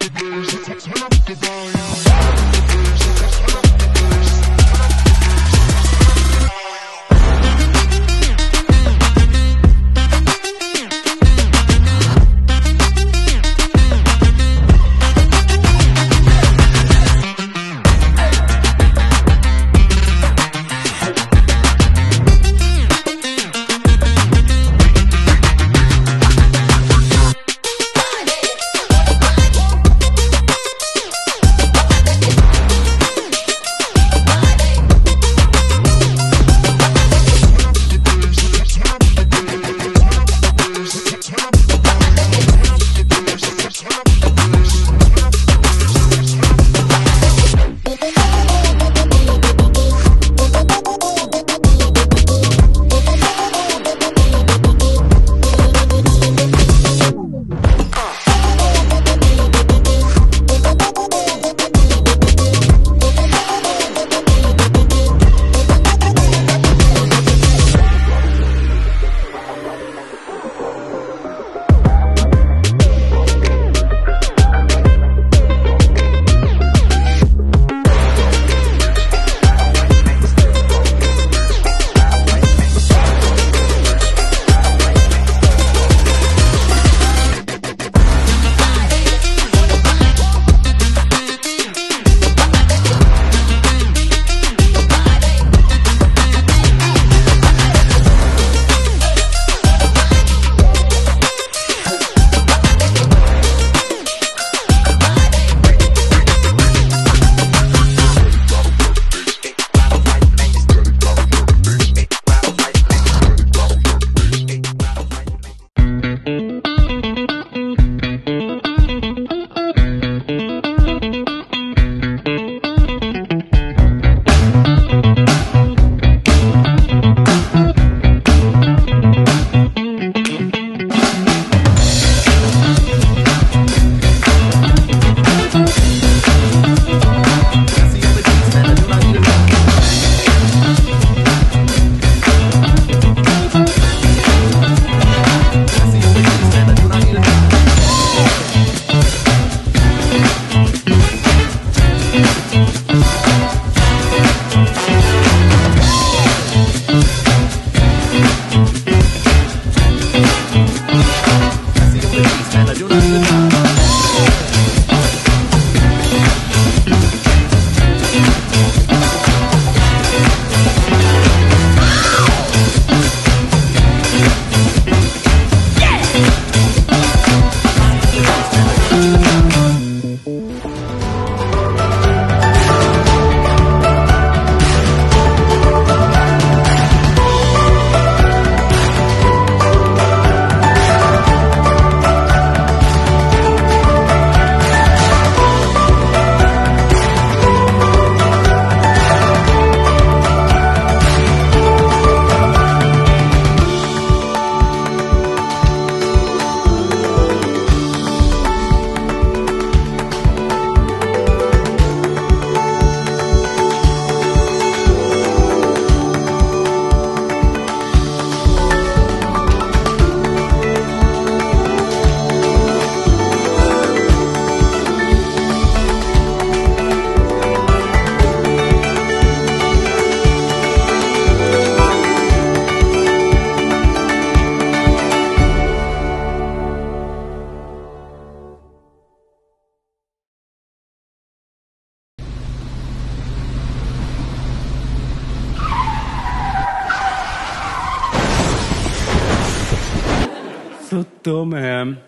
There's a time to tutto, man.